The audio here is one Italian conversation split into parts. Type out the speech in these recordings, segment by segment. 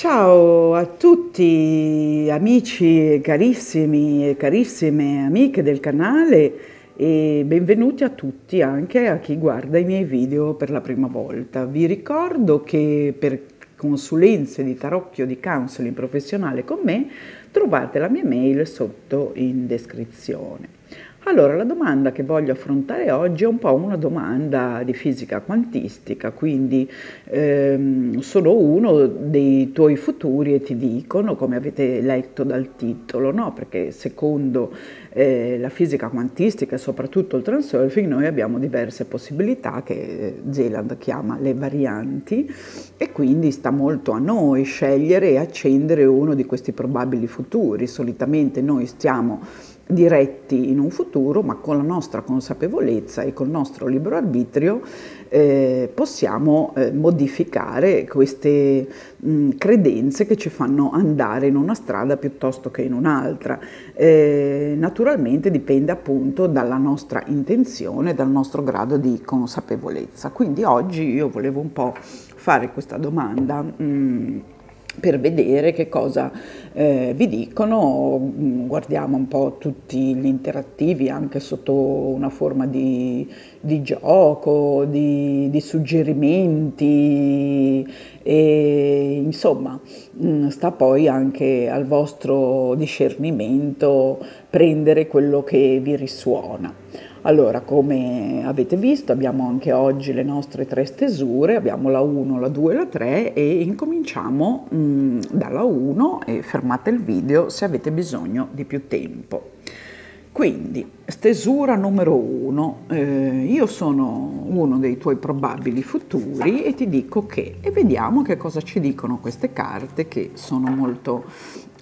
Ciao a tutti amici carissimi e carissime amiche del canale e benvenuti a tutti anche a chi guarda i miei video per la prima volta. Vi ricordo che per consulenze di tarocchio di counseling professionale con me trovate la mia mail sotto in descrizione. Allora, la domanda che voglio affrontare oggi è un po' una domanda di fisica quantistica, quindi ehm, sono uno dei tuoi futuri e ti dicono, come avete letto dal titolo, no? perché secondo eh, la fisica quantistica e soprattutto il transurfing noi abbiamo diverse possibilità che eh, Zeland chiama le varianti e quindi sta molto a noi scegliere e accendere uno di questi probabili futuri. Solitamente noi stiamo diretti in un futuro, ma con la nostra consapevolezza e col nostro libero arbitrio eh, possiamo eh, modificare queste mh, credenze che ci fanno andare in una strada piuttosto che in un'altra. Eh, naturalmente dipende appunto dalla nostra intenzione, dal nostro grado di consapevolezza. Quindi oggi io volevo un po' fare questa domanda. Mh, per vedere che cosa eh, vi dicono, mm, guardiamo un po' tutti gli interattivi anche sotto una forma di, di gioco, di, di, suggerimenti e insomma mm, sta poi anche al vostro discernimento prendere quello che vi risuona. Allora, come avete visto, abbiamo anche oggi le nostre tre stesure, abbiamo la 1, la 2 e la 3 e incominciamo mh, mm, dalla 1 e fermate il video se avete bisogno di più tempo. Quindi, stesura numero 1, eh, io sono uno dei tuoi probabili futuri e ti dico che, e vediamo che cosa ci dicono queste carte che sono molto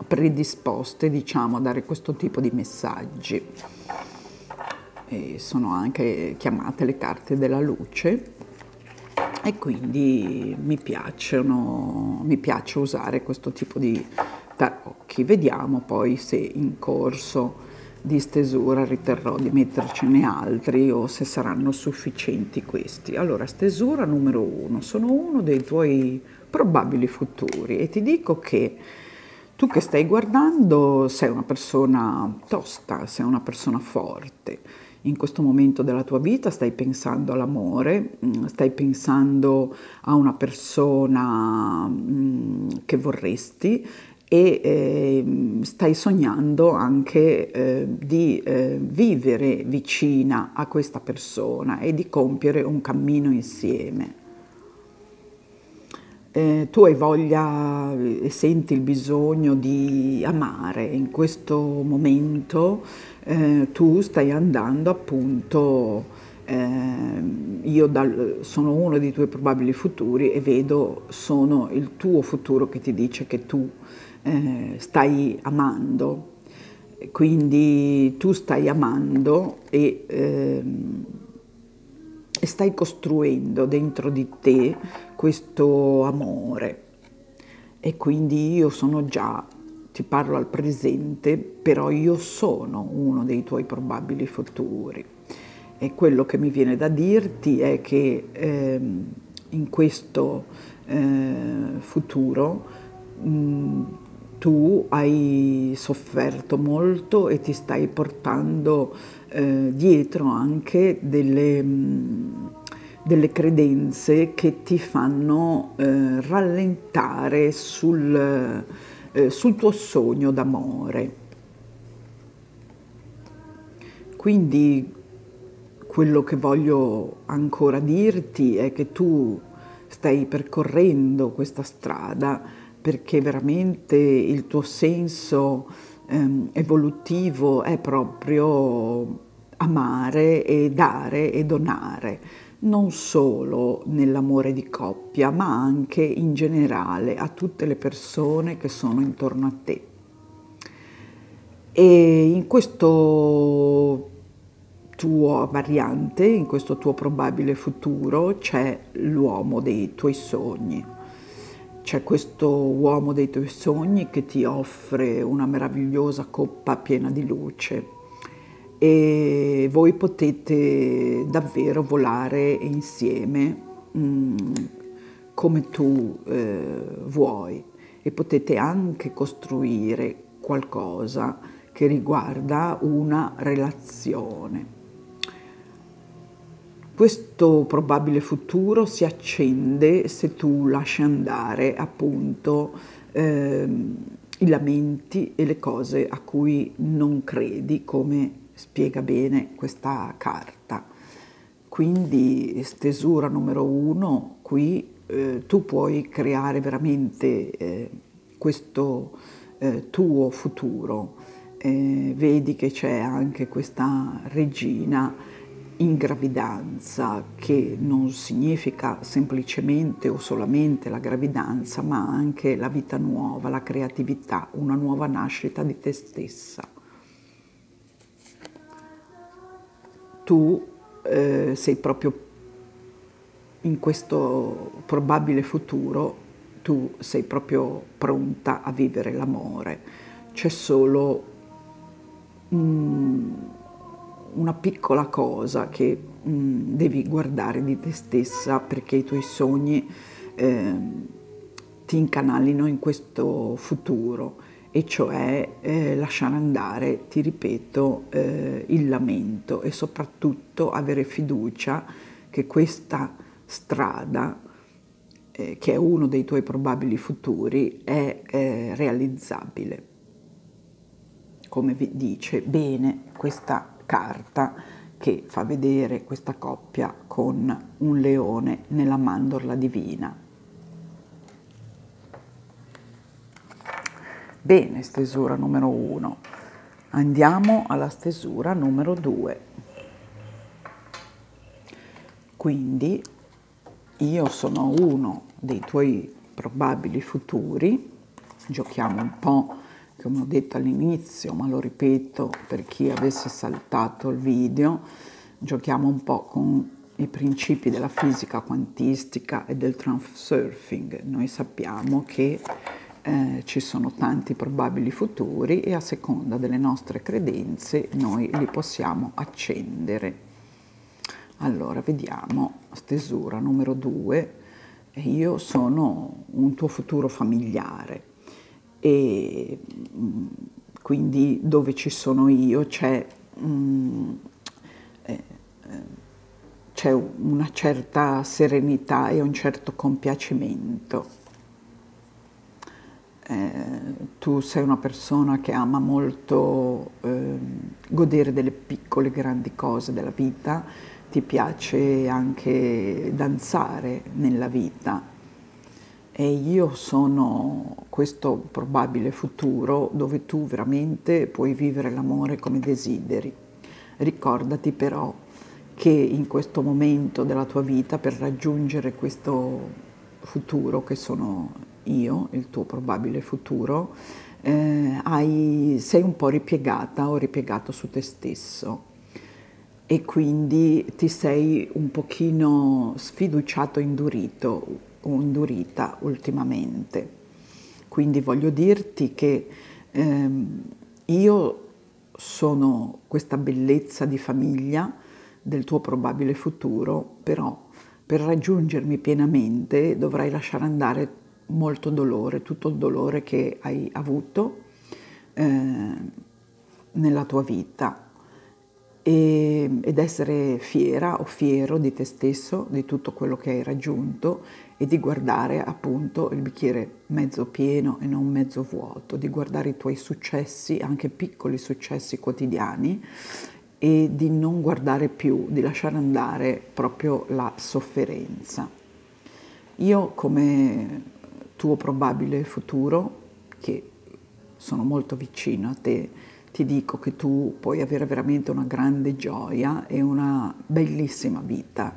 predisposte, diciamo, a dare questo tipo di messaggi e sono anche chiamate le carte della luce e quindi mi piacciono, mi piace usare questo tipo di tarocchi. Vediamo poi se in corso di stesura riterrò di mettercene altri o se saranno sufficienti questi. Allora, stesura numero uno, sono uno dei tuoi probabili futuri e ti dico che tu che stai guardando sei una persona tosta, sei una persona forte in questo momento della tua vita stai pensando all'amore, mm, stai pensando a una persona mm, che vorresti e eh, stai sognando anche eh, di eh, vivere vicina a questa persona e di compiere un cammino insieme. Eh, tu hai voglia e senti il bisogno di amare in questo momento eh, tu stai andando appunto, eh, io dal, sono uno dei tuoi probabili futuri e vedo, sono il tuo futuro che ti dice che tu eh, stai amando, quindi tu stai amando e, ehm, e stai costruendo dentro di te questo amore e quindi io sono già ti parlo al presente, però io sono uno dei tuoi probabili futuri. E quello che mi viene da dirti è che eh, in questo eh, futuro mh, tu hai sofferto molto e ti stai portando eh, dietro anche delle, mh, delle, credenze che ti fanno eh, rallentare sul eh, sul tuo sogno d'amore. Quindi quello che voglio ancora dirti è che tu stai percorrendo questa strada perché veramente il tuo senso ehm, evolutivo è proprio amare e dare e donare non solo nell'amore di coppia, ma anche in generale a tutte le persone che sono intorno a te. E in questo tuo variante, in questo tuo probabile futuro, c'è l'uomo dei tuoi sogni. C'è questo uomo dei tuoi sogni che ti offre una meravigliosa coppa piena di luce e voi potete davvero volare insieme mh, mm, come tu eh, vuoi e potete anche costruire qualcosa che riguarda una relazione. Questo probabile futuro si accende se tu lasci andare appunto eh, i lamenti e le cose a cui non credi, come spiega bene questa carta. Quindi stesura numero uno, qui eh, tu puoi creare veramente eh, questo eh, tuo futuro. Eh, vedi che c'è anche questa regina in gravidanza, che non significa semplicemente o solamente la gravidanza, ma anche la vita nuova, la creatività, una nuova nascita di te stessa. Tu eh, sei proprio in questo probabile futuro, tu sei proprio pronta a vivere l'amore. C'è solo... Mm, una piccola cosa che mm, devi guardare di te stessa perché i tuoi sogni eh, ti incanalino in questo futuro e cioè eh, lasciare andare, ti ripeto, eh, il lamento e soprattutto avere fiducia che questa strada, eh, che è uno dei tuoi probabili futuri, è eh, realizzabile. Come vi dice bene questa carta che fa vedere questa coppia con un leone nella mandorla divina. Bene, stesura numero uno. Andiamo alla stesura numero due. Quindi io sono uno dei tuoi probabili futuri, giochiamo un po' come ho detto all'inizio, ma lo ripeto per chi avesse saltato il video, giochiamo un po' con i principi della fisica quantistica e del transurfing. Noi sappiamo che eh, ci sono tanti probabili futuri e a seconda delle nostre credenze noi li possiamo accendere. Allora, vediamo, stesura numero due, io sono un tuo futuro familiare e mm, quindi dove ci sono io c'è, mm, eh, c'è una certa serenità e un certo compiacimento. Eh, tu sei una persona che ama molto eh, godere delle piccole grandi cose della vita, ti piace anche danzare nella vita e io sono questo probabile futuro dove tu veramente puoi vivere l'amore come desideri. Ricordati però che in questo momento della tua vita per raggiungere questo futuro che sono io, il tuo probabile futuro, eh, hai, sei un po' ripiegata o ripiegato su te stesso e quindi ti sei un pochino sfiduciato, indurito, indurita ultimamente. Quindi voglio dirti che ehm, io sono questa bellezza di famiglia del tuo probabile futuro, però per raggiungermi pienamente dovrai lasciare andare molto dolore, tutto il dolore che hai avuto eh, nella tua vita e, ed essere fiera o fiero di te stesso, di tutto quello che hai raggiunto e di guardare appunto il bicchiere mezzo pieno e non mezzo vuoto, di guardare i tuoi successi, anche piccoli successi quotidiani e di non guardare più, di lasciare andare proprio la sofferenza. Io come tuo probabile futuro, che sono molto vicino a te, ti dico che tu puoi avere veramente una grande gioia e una bellissima vita,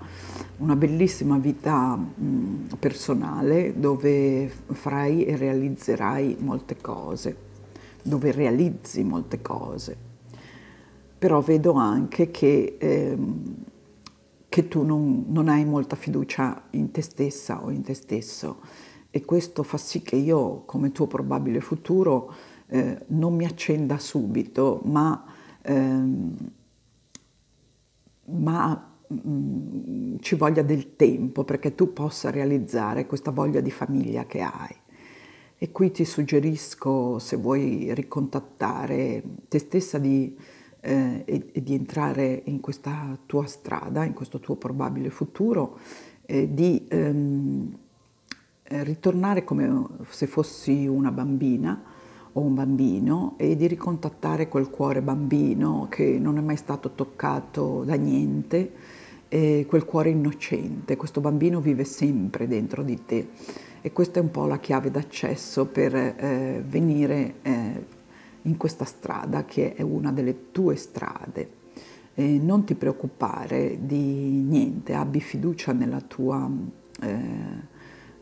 una bellissima vita mh, personale dove farai e realizzerai molte cose, dove realizzi molte cose. Però vedo anche che, ehm, che tu non, non hai molta fiducia in te stessa o in te stesso e questo fa sì che io, come tuo probabile futuro, eh, non mi accenda subito, ma, ehm, ma mh, mm, ci voglia del tempo perché tu possa realizzare questa voglia di famiglia che hai. E qui ti suggerisco, se vuoi ricontattare te stessa, di, eh, e, e di entrare in questa tua strada, in questo tuo probabile futuro, eh, di ehm, ritornare come se fossi una bambina o un bambino e di ricontattare quel cuore bambino che non è mai stato toccato da niente, eh, quel cuore innocente. Questo bambino vive sempre dentro di te e questa è un po' la chiave d'accesso per eh, venire eh, in questa strada che è una delle tue strade. Eh, non ti preoccupare di niente, abbi fiducia nella tua eh,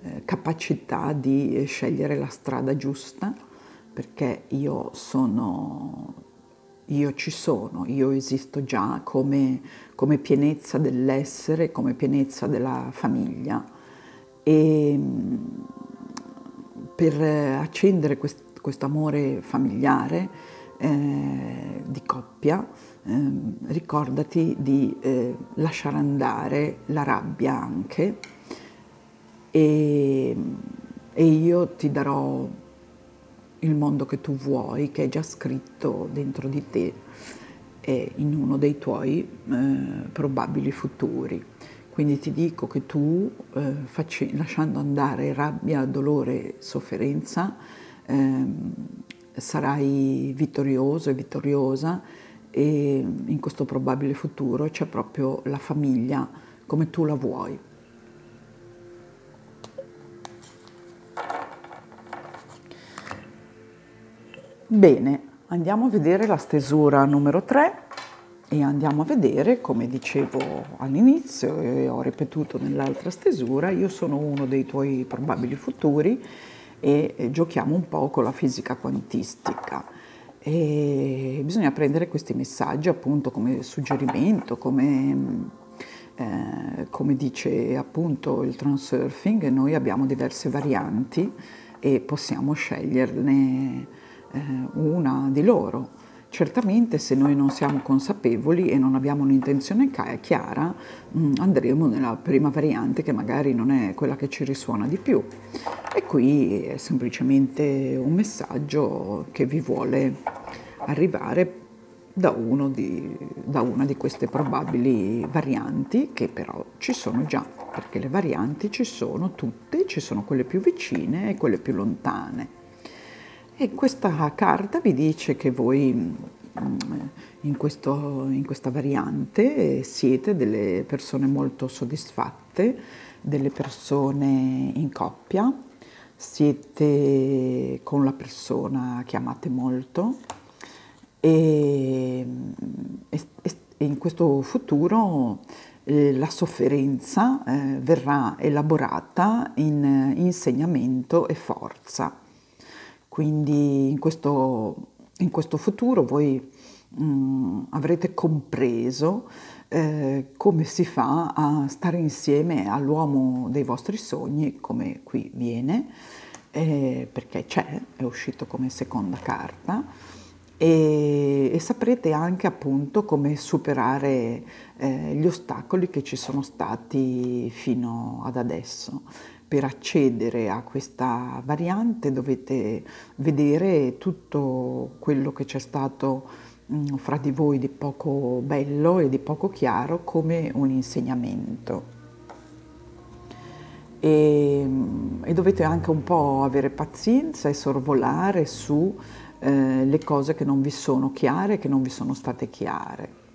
eh, capacità di scegliere la strada giusta perché io sono, io ci sono, io esisto già come, come pienezza dell'essere, come pienezza della famiglia. E mm, per accendere questo amore familiare eh, di coppia, eh, ricordati di eh, lasciare andare la rabbia anche e, e io ti darò il mondo che tu vuoi, che è già scritto dentro di te e in uno dei tuoi eh, probabili futuri. Quindi ti dico che tu, eh, facci, lasciando andare rabbia, dolore, sofferenza, eh, sarai vittorioso e vittoriosa e in questo probabile futuro c'è proprio la famiglia come tu la vuoi. Bene, andiamo a vedere la stesura numero 3 e andiamo a vedere, come dicevo all'inizio e ho ripetuto nell'altra stesura, io sono uno dei tuoi probabili futuri e giochiamo un po' con la fisica quantistica. E bisogna prendere questi messaggi appunto come suggerimento, come, eh, come dice appunto il transurfing, noi abbiamo diverse varianti e possiamo sceglierne eh, una di loro. Certamente se noi non siamo consapevoli e non abbiamo un'intenzione chiara, mm, andremo nella prima variante che magari non è quella che ci risuona di più. E qui è semplicemente un messaggio che vi vuole arrivare da, di, da una di queste probabili varianti, che però ci sono già, perché le varianti ci sono tutte, ci sono quelle più vicine e quelle più lontane. E questa carta vi dice che voi mm, in, questo, in, questa variante siete delle persone molto soddisfatte, delle persone in coppia, siete con la persona che amate molto e, e, e in questo futuro eh, la sofferenza eh, verrà elaborata in insegnamento e forza quindi in questo, in questo futuro voi mh, mm, avrete compreso eh, come si fa a stare insieme all'uomo dei vostri sogni, come qui viene, eh, perché c'è, è uscito come seconda carta, e, e saprete anche appunto come superare eh, gli ostacoli che ci sono stati fino ad adesso per accedere a questa variante dovete vedere tutto quello che c'è stato mm, fra di voi di poco bello e di poco chiaro come un insegnamento. E, mm, e dovete anche un po' avere pazienza e sorvolare su eh, le cose che non vi sono chiare, che non vi sono state chiare.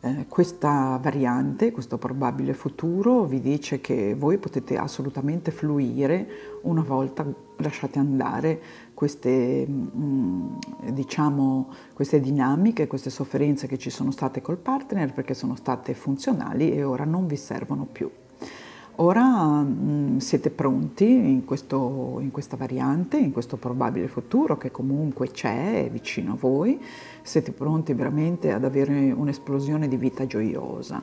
Eh, questa variante, questo probabile futuro, vi dice che voi potete assolutamente fluire una volta lasciate andare queste, mm, diciamo, queste dinamiche, queste sofferenze che ci sono state col partner perché sono state funzionali e ora non vi servono più. Ora mh, mm, siete pronti in, questo, in, questa variante, in questo probabile futuro che comunque c'è, vicino a voi, siete pronti veramente ad avere un'esplosione di vita gioiosa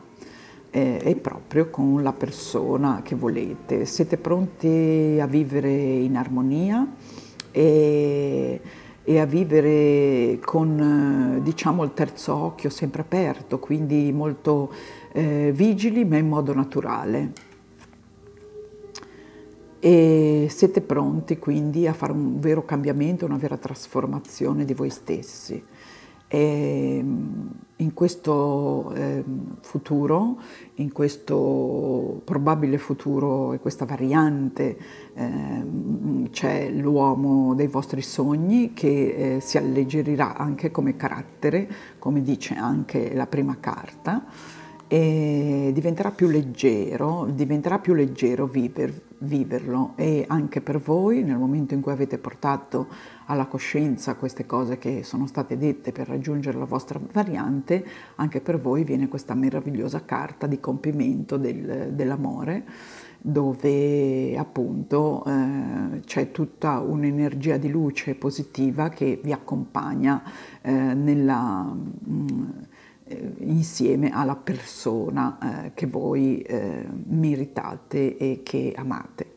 eh, e proprio con la persona che volete. Siete pronti a vivere in armonia e, e a vivere con diciamo il terzo occhio sempre aperto, quindi molto eh, vigili ma in modo naturale. E siete pronti quindi a fare un vero cambiamento, una vera trasformazione di voi stessi. E in questo eh, futuro, in questo probabile futuro e questa variante, eh, c'è l'uomo dei vostri sogni che eh, si alleggerirà anche come carattere, come dice anche la prima carta e diventerà più leggero, diventerà più leggero viver, viverlo. E anche per voi nel momento in cui avete portato alla coscienza queste cose che sono state dette per raggiungere la vostra variante, anche per voi viene questa meravigliosa carta di compimento del, dell'amore dove appunto eh, c'è tutta un'energia di luce positiva che vi accompagna eh, nella... Mh, mm, eh, insieme alla persona eh, che voi eh, meritate e che amate.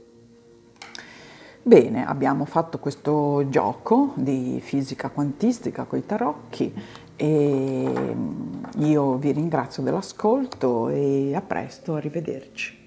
Bene, abbiamo fatto questo gioco di fisica quantistica con i tarocchi e mm, io vi ringrazio dell'ascolto e a presto, arrivederci.